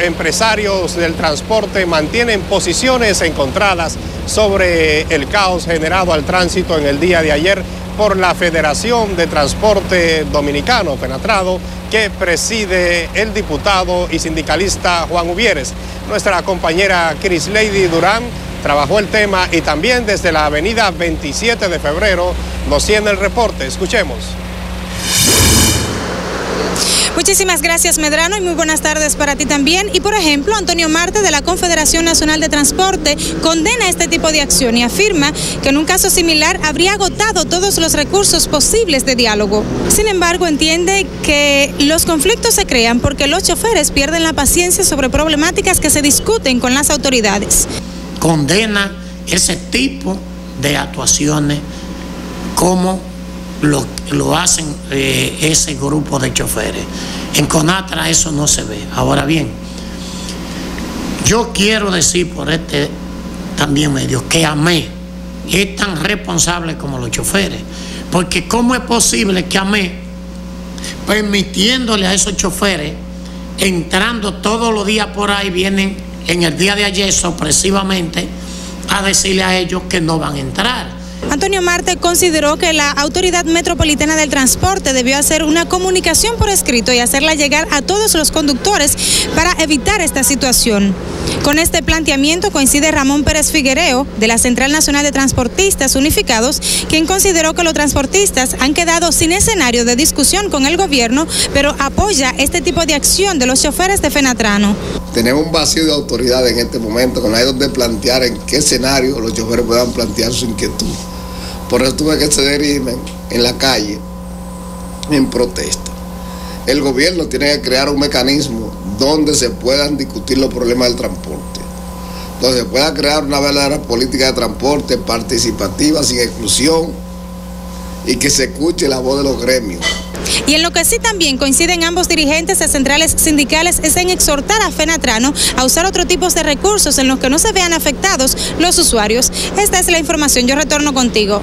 Empresarios del transporte mantienen posiciones encontradas sobre el caos generado al tránsito en el día de ayer por la Federación de Transporte Dominicano, Fenatrado, que preside el diputado y sindicalista Juan Uvieres. Nuestra compañera Chris Lady Durán trabajó el tema y también desde la avenida 27 de febrero nos tiene el reporte. Escuchemos. Muchísimas gracias Medrano y muy buenas tardes para ti también. Y por ejemplo, Antonio Marte de la Confederación Nacional de Transporte condena este tipo de acción y afirma que en un caso similar habría agotado todos los recursos posibles de diálogo. Sin embargo, entiende que los conflictos se crean porque los choferes pierden la paciencia sobre problemáticas que se discuten con las autoridades. Condena ese tipo de actuaciones como lo, lo hacen eh, ese grupo de choferes. En Conatra eso no se ve. Ahora bien, yo quiero decir por este también medio que AME es tan responsable como los choferes. Porque ¿cómo es posible que AME, permitiéndole a esos choferes, entrando todos los días por ahí, vienen en el día de ayer sorpresivamente a decirle a ellos que no van a entrar? Antonio Marte consideró que la Autoridad Metropolitana del Transporte debió hacer una comunicación por escrito y hacerla llegar a todos los conductores para evitar esta situación. Con este planteamiento coincide Ramón Pérez Figuereo, de la Central Nacional de Transportistas Unificados, quien consideró que los transportistas han quedado sin escenario de discusión con el gobierno, pero apoya este tipo de acción de los choferes de Fenatrano. Tenemos un vacío de autoridad en este momento, con no hay donde plantear en qué escenario los choferes puedan plantear su inquietud. Por eso tuve que se derimen en la calle en protesta. El gobierno tiene que crear un mecanismo donde se puedan discutir los problemas del transporte, donde se pueda crear una verdadera política de transporte participativa, sin exclusión, y que se escuche la voz de los gremios. Y en lo que sí también coinciden ambos dirigentes de centrales sindicales es en exhortar a Fenatrano a usar otro tipo de recursos en los que no se vean afectados los usuarios. Esta es la información, yo retorno contigo.